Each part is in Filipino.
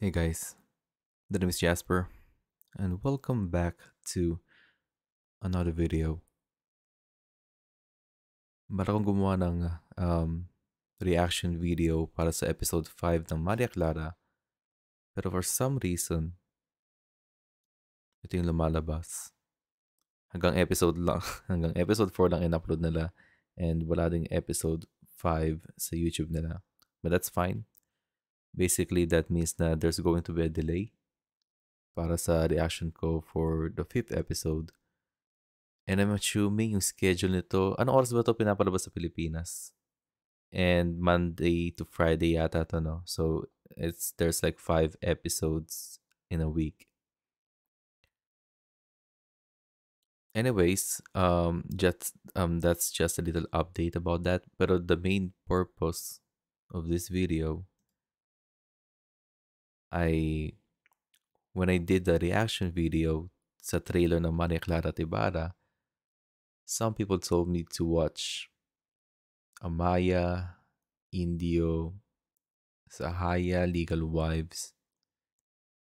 Hey guys, the name is Jasper, and welcome back to another video. Para kong gumawa ng um, reaction video para sa episode 5 ng Maria Clara, pero for some reason, ito yung lumalabas. Hanggang episode lang, hanggang episode 4 lang in-upload nila, and wala ding episode 5 sa YouTube nila. But that's fine. Basically, that means that there's going to be a delay para sa reaction ko for the fifth episode. And I'm assuming yung schedule nito, anong oras ba ito pinapalabas sa Pilipinas? And Monday to Friday yata to, no? So, it's there's like five episodes in a week. Anyways, um, just um, that's just a little update about that. but the main purpose of this video I when I did the reaction video sa trailer ng Maria Clara Tibara, some people told me to watch Amaya, Indio, Sahaya, Legal Wives,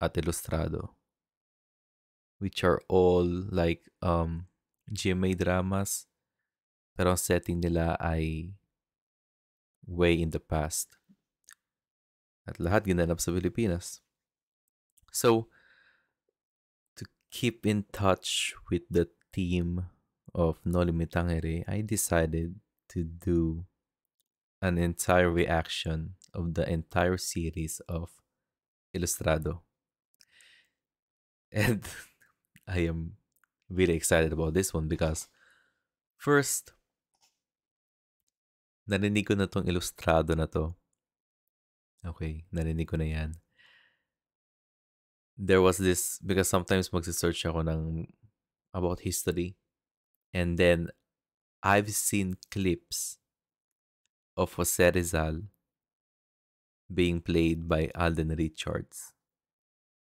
at Ilustrado, which are all like um, GMA dramas, pero ang setting nila ay way in the past. At lahat ginanap sa Pilipinas. So, to keep in touch with the team of Noli Me Tangere, I decided to do an entire reaction of the entire series of Ilustrado. And I am really excited about this one because first, narinig ko na tong Ilustrado na to Okay, narinig ko na yan. There was this, because sometimes magsisearch ako ng about history. And then, I've seen clips of Jose Rizal being played by Alden Richards.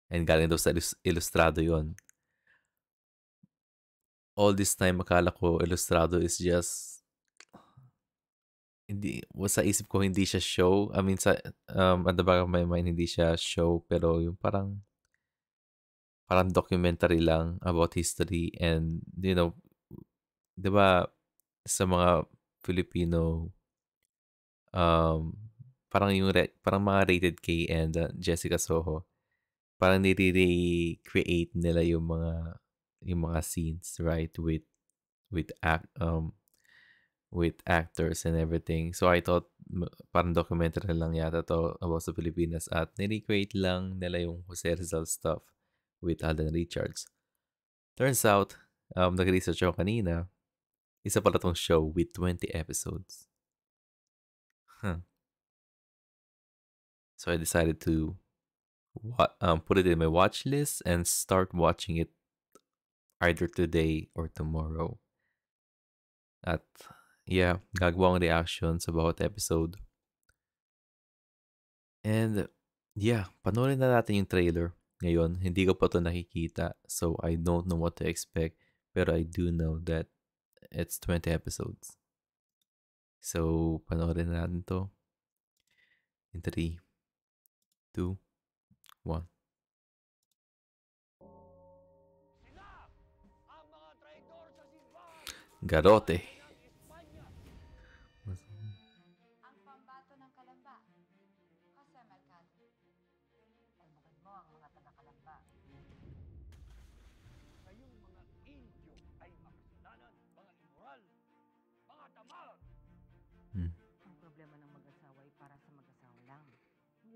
And galing daw sa Ilustrado yon. All this time, akala ko Ilustrado is just hindi sa isip ko hindi siya show. I mean sa um at the back of my mind hindi siya show pero yung parang parang documentary lang about history and you know 'di ba sa mga Filipino um parang yung parang mga rated K and uh, Jessica Soho parang nire-create nila yung mga yung mga scenes right with with act um with actors and everything. So I thought parang documentary lang yata to about sa Pilipinas at nirecreate lang nila yung Jose Rizal stuff with Alden Richards. Turns out, um, nag-research ako kanina, isa pala tong show with 20 episodes. Huh. So I decided to um, put it in my watch list and start watching it either today or tomorrow. At yeah, gagawa akong reaction sa bawat episode. And yeah, panoorin na natin yung trailer ngayon. Hindi ko pa to nakikita, so I don't know what to expect. Pero I do know that it's 20 episodes. So, panoorin na natin to. In 3, 2, 1. Garote.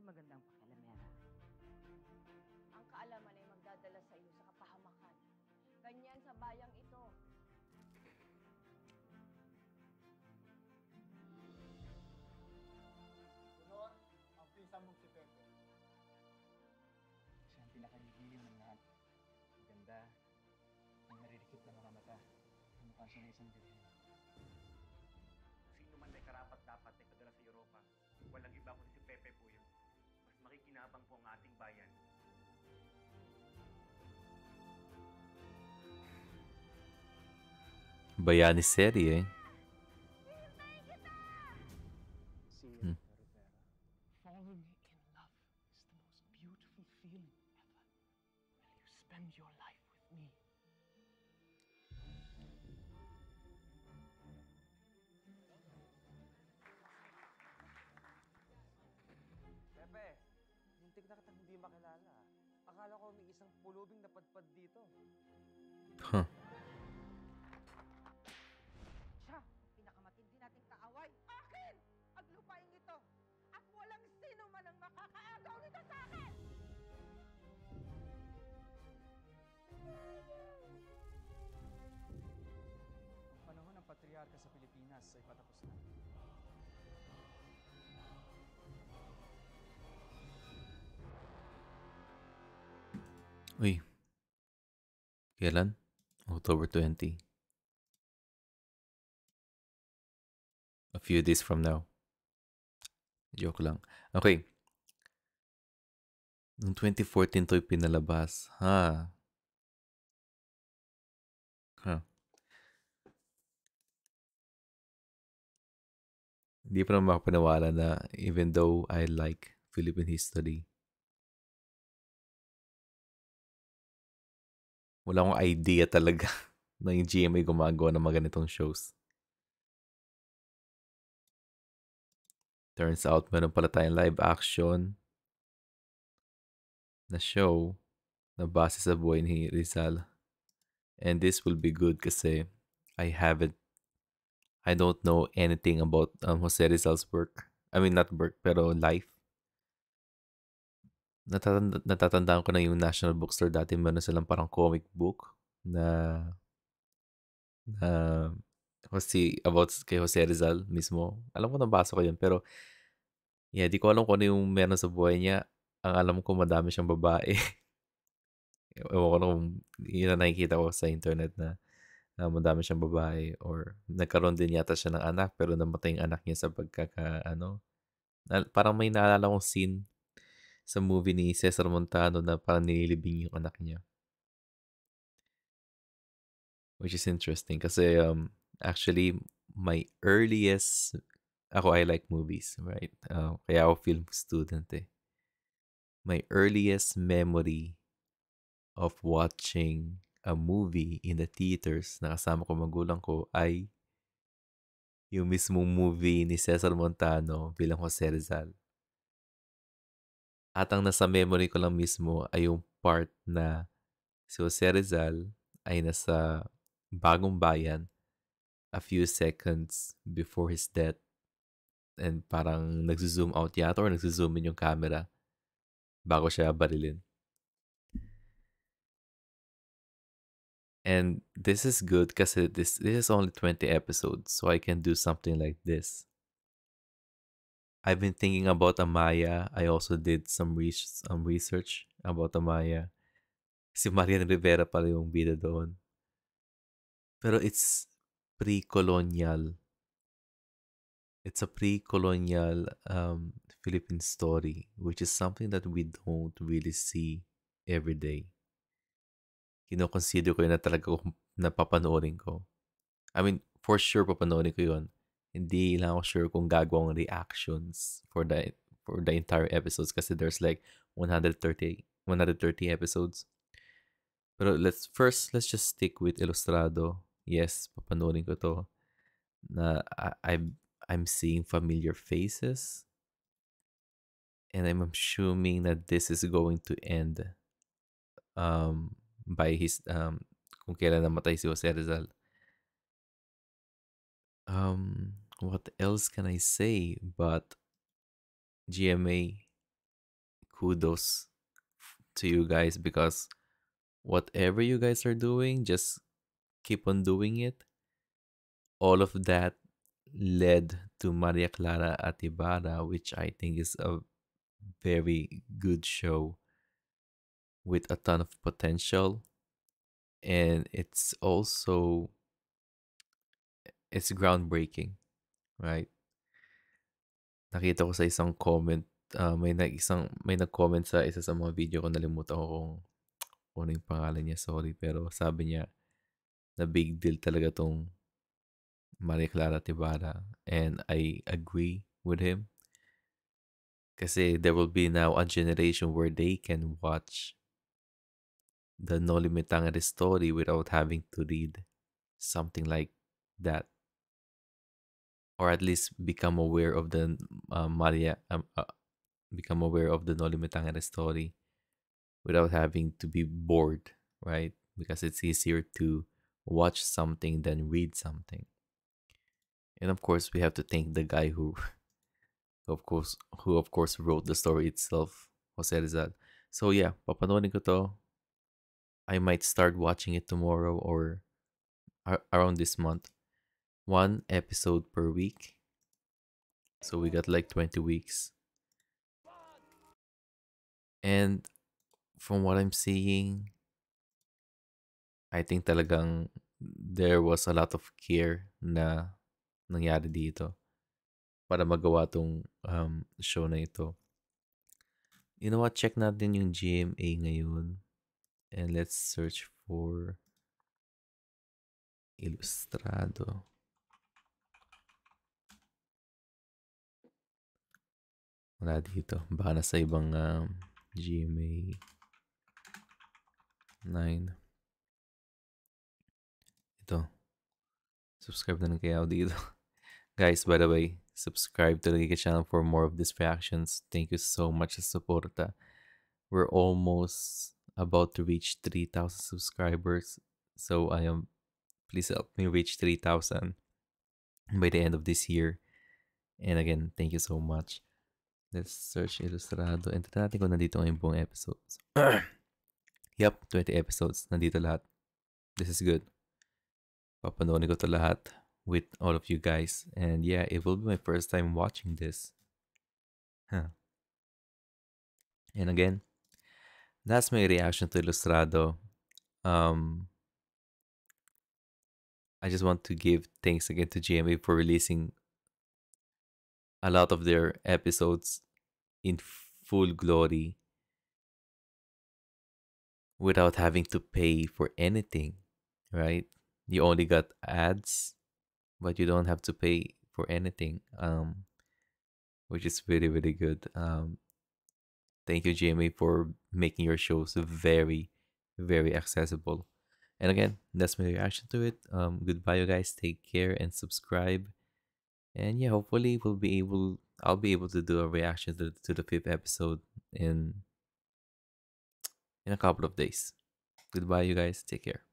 Magandang pakialamera. Ang kaalaman ay magdadala sa iyo sa kapahamakan. Ganyan sa bayang ito. Punon, ang pinsan mong si Pepe. Siya ang pinakaligilim ng lahat. Ganda. Ang naririkip ng mga mata. Mukha siya na isang birhen. Sino man ay karapat dapat ay padala sa Europa. Walang iba kundi si Pepe po yun. Mas makikinabang po ang ating bayan. Bayani serye. Si na kitang hindi makilala. Akala ko may isang pulubing napadpad dito. Huh. Siya, pinakamatindi nating kaaway. Akin! Ang lupain ito! At walang sino man ang makakaagaw nito sa akin! Ang panahon ng patriarka sa Pilipinas ay patapos na. Uy. Kailan? October 20. A few days from now. Joke lang. Okay. Noong 2014 to pinalabas. Ha. Ha. Hindi pa naman makapaniwala na even though I like Philippine history, wala akong idea talaga na yung GMA gumagawa ng mga ganitong shows. Turns out, meron pala tayong live action na show na base sa buhay ni Rizal. And this will be good kasi I haven't, I don't know anything about um, Jose Rizal's work. I mean, not work, pero life. Natatanda, natatandaan ko na yung National Bookstore dati, meron silang parang comic book na na kasi about kay Jose Rizal mismo. Alam ko nabasa ko yun, pero yeah, di ko alam kung ano yung meron sa buhay niya. Ang alam ko madami siyang babae. Ewan ko na kung yun ang nakikita ko sa internet na, na madami siyang babae or nagkaroon din yata siya ng anak pero namatay yung anak niya sa pagkaka ano. Na, parang may naalala kong scene sa movie ni Cesar Montano na parang nililibing yung anak niya. Which is interesting kasi um, actually my earliest ako I like movies, right? Uh, kaya ako film student eh. My earliest memory of watching a movie in the theaters na kasama ko magulang ko ay yung mismong movie ni Cesar Montano bilang Jose Rizal. At ang nasa memory ko lang mismo ay yung part na si Jose Rizal ay nasa bagong bayan a few seconds before his death and parang nagzo-zoom out yata or nagzo-zoom in yung camera bago siya barilin. And this is good kasi this this is only 20 episodes so I can do something like this. I've been thinking about Amaya. I also did some research, some research about Amaya. Si Marian Rivera pala yung bida doon. Pero it's pre-colonial. It's a pre-colonial um, Philippine story, which is something that we don't really see every day. Kino-consider ko yun na talaga kung napapanoorin ko. I mean, for sure papanoorin ko yun. Hindi lang ako sure kung gagawang reactions for the for the entire episodes kasi there's like 130 130 episodes. Pero let's first let's just stick with Ilustrado. Yes, papanoorin ko to. Na I, I'm I'm seeing familiar faces. And I'm assuming that this is going to end um by his um kung kailan namatay si Jose Rizal. Um what else can I say but GMA kudos to you guys because whatever you guys are doing just keep on doing it. All of that led to Maria Clara Atibara, which I think is a very good show with a ton of potential. And it's also it's groundbreaking, right? Nakita ko sa isang comment, uh, may nag isang may nag-comment sa isa sa mga video ko nalimutan ko kung ano yung pangalan niya, sorry, pero sabi niya na big deal talaga tong Maria Clara Tibara and I agree with him. Kasi there will be now a generation where they can watch the No Limitangere story without having to read something like that. Or at least become aware of the uh, Maria, um, uh, become aware of the No Limitangere story without having to be bored, right? Because it's easier to watch something than read something. And of course, we have to thank the guy who, of course, who of course wrote the story itself, Jose Rizal. So yeah, papanoorin ko to. I might start watching it tomorrow or around this month. One episode per week. So we got like 20 weeks. And from what I'm seeing, I think talagang there was a lot of care na nangyari dito para magawa tong um, show na ito. You know what? Check natin yung GMA ngayon. And let's search for Ilustrado. Wala dito. Baka nasa ibang um, GMA 9. Ito. Subscribe na lang dito. Guys, by the way, subscribe to the channel for more of these reactions. Thank you so much sa suporta. We're almost about to reach 3,000 subscribers. So I am please help me reach 3,000 by the end of this year. And again, thank you so much. Let's search Ilustrado. And tignan natin kung nandito ang buong episodes. yep, 20 episodes. Nandito lahat. This is good. Papanoorin ko to lahat with all of you guys. And yeah, it will be my first time watching this. Huh. And again, that's my reaction to Ilustrado. Um, I just want to give thanks again to GMA for releasing a lot of their episodes in full glory without having to pay for anything, right? You only got ads, but you don't have to pay for anything, um, which is really, really good. Um, thank you, Jamie, for making your shows very, very accessible. And again, that's my reaction to it. Um, goodbye, you guys. Take care and subscribe. And yeah, hopefully we'll be able. I'll be able to do a reaction to, to the fifth episode in in a couple of days. Goodbye, you guys. Take care.